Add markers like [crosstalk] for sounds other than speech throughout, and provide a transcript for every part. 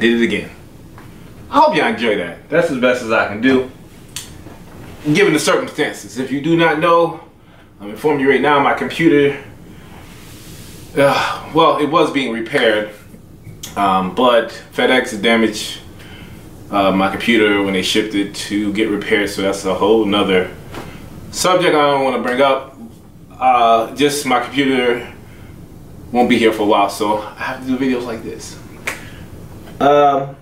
Did it again. I hope y'all enjoy that. That's as best as I can do. Given the circumstances. If you do not know, I'm informing you right now, my computer, uh, well, it was being repaired, um, but FedEx damaged uh, my computer when they shipped it to get repaired, so that's a whole nother subject I don't want to bring up. Uh, just my computer won't be here for a while, so I have to do videos like this. Um,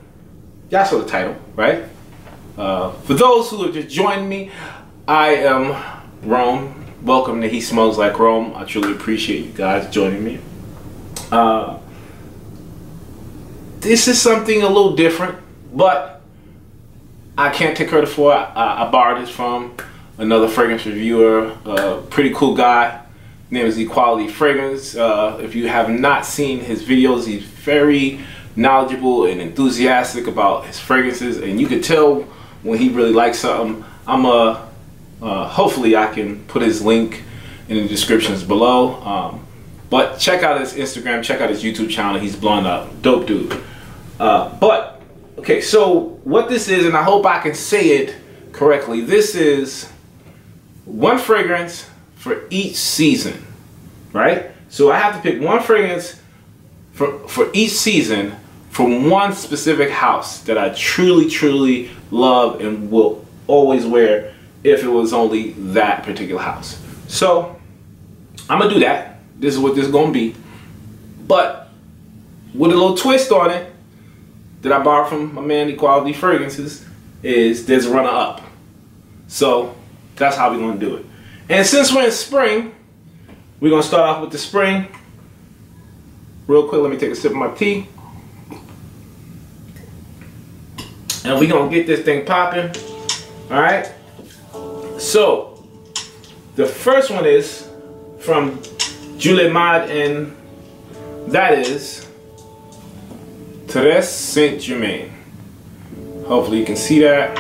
y'all saw the title, right? Uh, for those who have just joined me, I am Rome. Welcome to He Smells Like Rome. I truly appreciate you guys joining me. Uh, this is something a little different, but I can't take credit for it. I, I borrowed this from another fragrance reviewer, a pretty cool guy. His name is Equality Fragrance. Uh, if you have not seen his videos, he's very knowledgeable and enthusiastic about his fragrances, and you could tell when he really likes something. I'm a uh, hopefully I can put his link in the descriptions below. Um, but check out his Instagram, check out his YouTube channel. He's blown up, dope dude. Uh, but okay, so what this is, and I hope I can say it correctly. This is one fragrance for each season, right? So I have to pick one fragrance for for each season from one specific house that I truly, truly love and will always wear if it was only that particular house. So I'm gonna do that. This is what this is gonna be. But with a little twist on it that I borrowed from my man Equality Fragrances is there's a runner up. So that's how we're gonna do it. And since we're in spring, we're gonna start off with the spring. Real quick, let me take a sip of my tea. And we're gonna get this thing popping. All right. So the first one is from Jul et Mad, and that is Terrasse Saint Germain. Hopefully you can see that.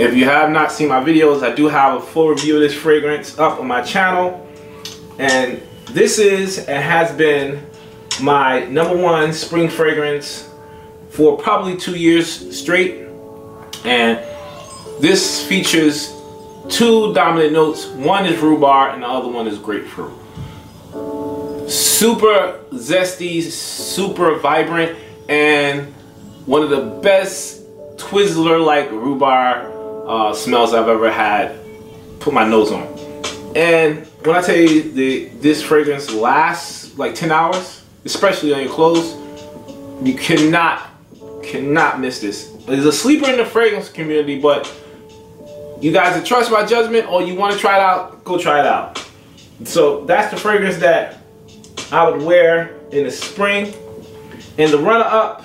If you have not seen my videos, I do have a full review of this fragrance up on my channel. And this is and has been my number one spring fragrance for probably two years straight. And this features two dominant notes. One is rhubarb and the other one is grapefruit. Super zesty, super vibrant, and one of the best Twizzler-like rhubarb uh, smells I've ever had. Put my nose on. And when I tell you the this fragrance lasts like 10 hours, especially on your clothes, you cannot cannot miss this. It's a sleeper in the fragrance community, but you guys that trust my judgment or you want to try it out, go try it out. So that's the fragrance that I would wear in the spring. And the runner-up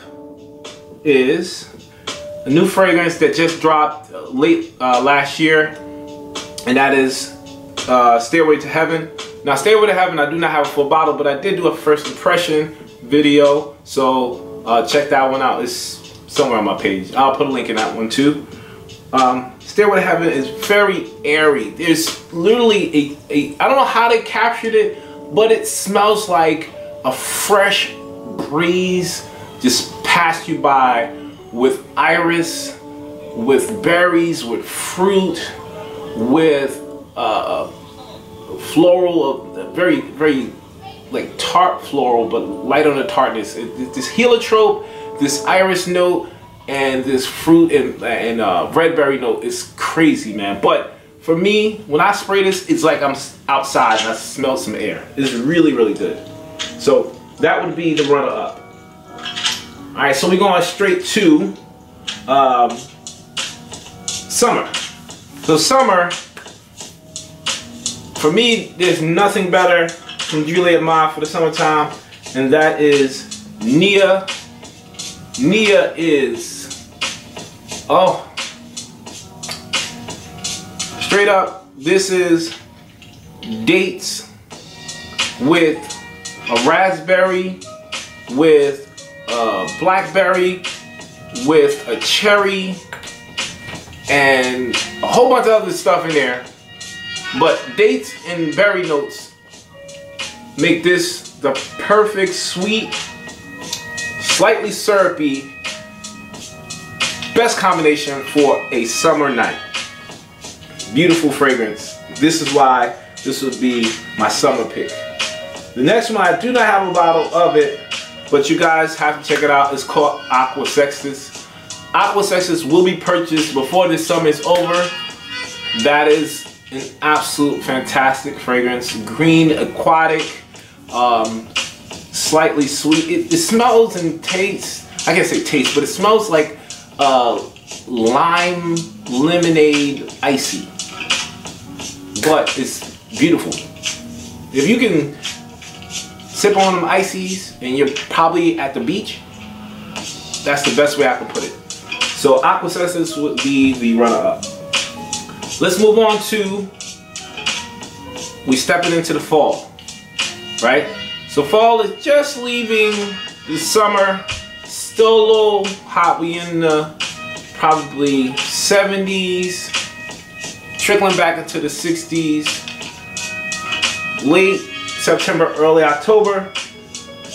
is a new fragrance that just dropped late uh, last year, and that is uh, Stairway to Heaven. Now, Stairway to Heaven, I do not have a full bottle, but I did do a first impression video, so uh, check that one out. It's somewhere on my page. I'll put a link in that one too. Um, Stairway to Heaven is very airy. There's literally a, a, I don't know how they captured it, but it smells like a fresh breeze just passed you by with iris, with berries, with fruit, with uh, floral, very, very like tart floral, but light on the tartness. It, it, this heliotrope, this iris note, and this fruit and, and uh, red berry note is crazy, man. But for me, when I spray this, it's like I'm outside and I smell some air. It's really, really good. So that would be the runner up. All right, so we're going straight to um, summer. So summer, for me, there's nothing better from Jul et Mad for the summertime, and that is Nia. Nia is, oh, straight up, this is dates with a raspberry, with a blackberry, with a cherry, and a whole bunch of other stuff in there. But dates and berry notes make this the perfect sweet, slightly syrupy, best combination for a summer night. Beautiful fragrance. This is why this would be my summer pick. The next one, I do not have a bottle of it, but you guys have to check it out. It's called Aqua Sextius. Aqua Sextius will be purchased before this summer is over. That is an absolute fantastic fragrance. Green, aquatic, um, slightly sweet. It, it, smells and tastes, I can't say taste, but it smells like uh, lime lemonade icy. But it's beautiful. If you can sip on them ices and you're probably at the beach, that's the best way I can put it. So Aqua would be the runner-up. Let's move on to, we stepping into the fall, right? So fall is just leaving the summer, still a little hot. We in the probably 70s, trickling back into the 60s, late September, early October,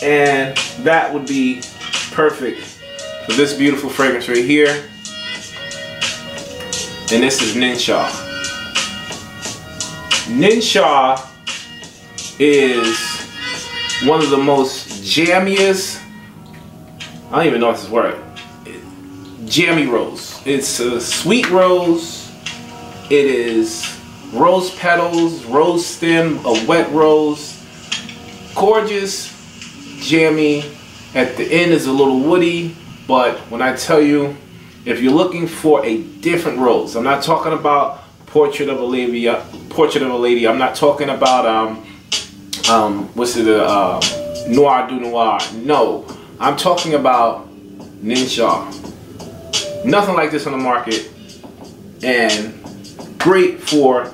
and that would be perfect for this beautiful fragrance right here and this is Ninshaw. Ninshaw is one of the most jammiest, I don't even know if this word, jammy rose. It's a sweet rose. It is rose petals, rose stem, a wet rose. Gorgeous, jammy. At the end is a little woody, but when I tell you if you're looking for a different rose, I'm not talking about Portrait of a Lady. Uh, Portrait of a Lady. I'm not talking about um, um, what's it? Uh, Noir de Noir. No, I'm talking about Ninshaw. Nothing like this on the market, and great for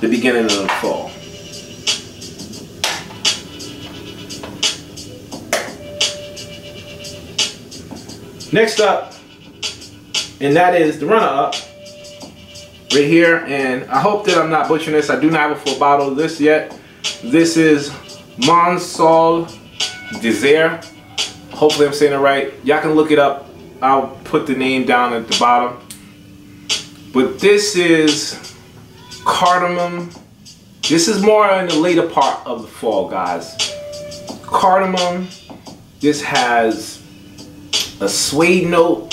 the beginning of the fall. Next up, and that is the runner-up right here. And I hope that I'm not butchering this. I do not have a full bottle of this yet. This is Monsol Desert. Hopefully I'm saying it right. Y'all can look it up. I'll put the name down at the bottom. But this is cardamom. This is more in the later part of the fall, guys. Cardamom. This has a suede note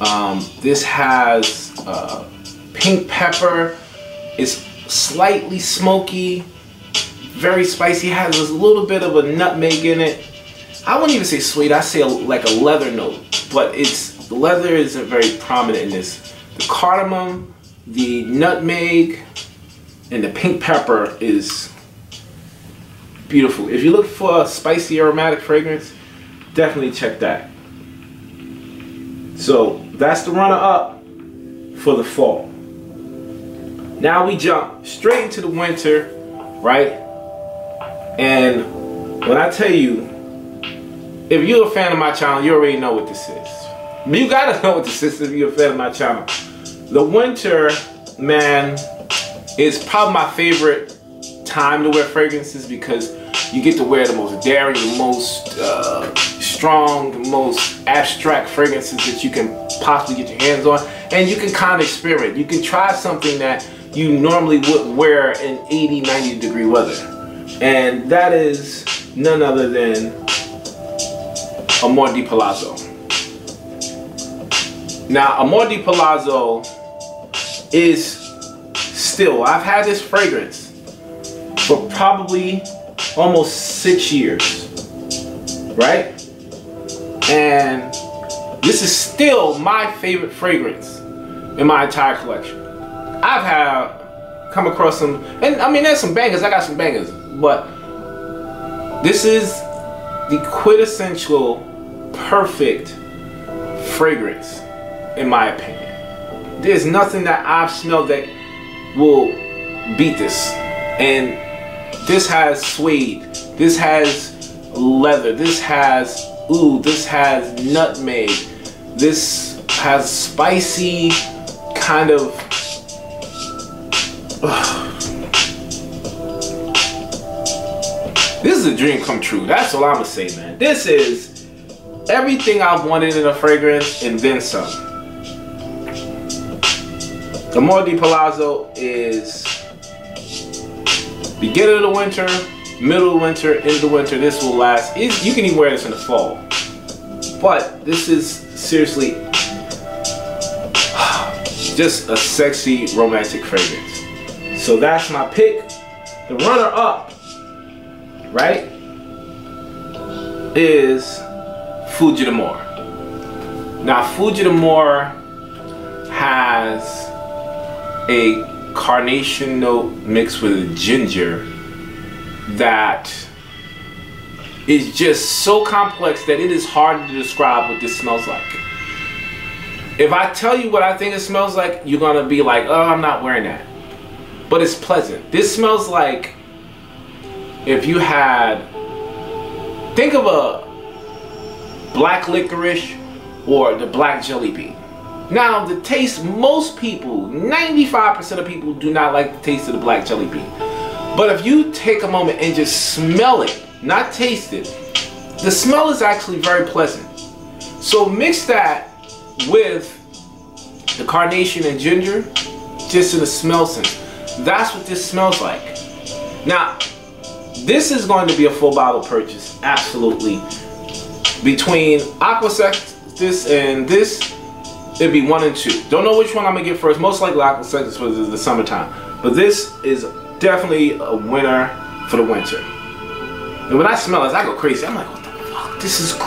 um, this has uh, pink pepper. It's slightly smoky, very spicy. Has a little bit of a nutmeg in it. I wouldn't even say sweet. I say a, like a leather note, but it's the leather isn't very prominent in this. The cardamom, the nutmeg, and the pink pepper is beautiful. If you look for a spicy aromatic fragrance, definitely check that. So that's the runner up for the fall. Now we jump straight into the winter, right? And when I tell you, if you're a fan of my channel, you already know what this is. You gotta know what this is if you're a fan of my channel. The winter, man, is probably my favorite time to wear fragrances because you get to wear the most daring, the most uh, strong, most abstract fragrances that you can possibly get your hands on. And you can kind of experiment. You can try something that you normally wouldn't wear in 80, 90 degree weather. And that is none other than Amour de Palazzo. Now, Amour de Palazzo is still, I've had this fragrance for probably almost six years, right? And this is still my favorite fragrance in my entire collection. I've had come across some, and I mean, there's some bangers. I got some bangers, but this is the quintessential perfect fragrance, in my opinion. There's nothing that I've smelled that will beat this. And this has suede. This has leather. This has ooh. This has nutmeg. This has spicy kind of. This is a dream come true. That's all I'm gonna say, man. This is everything I've wanted in a fragrance and then some. The di Palazzo is beginning of the winter, middle of winter, end of the winter. This will last. You can even wear this in the fall. But this is seriously [sighs] just a sexy romantic fragrance. So that's my pick. The runner up, right, is Fuji. Now Fuji has a carnation note mixed with ginger that is just so complex that it is hard to describe what this smells like. If I tell you what I think it smells like, you're gonna be like, oh, I'm not wearing that. But it's pleasant. This smells like if you had, think of a black licorice or the black jelly bean. Now, the taste, most people, 95% of people do not like the taste of the black jelly bean. But if you take a moment and just smell it, not taste it, the smell is actually very pleasant. So mix that with the carnation and ginger, just in the smell sense. That's what this smells like. Now, this is going to be a full bottle purchase, absolutely. Between Aqua Sextius and this, it'd be one and two. Don't know which one I'm gonna get first. Most likely Aqua Sextius for the summertime. But this is definitely a winner for the winter. And when I smell this, I go crazy. I'm like, what the fuck? This is crazy.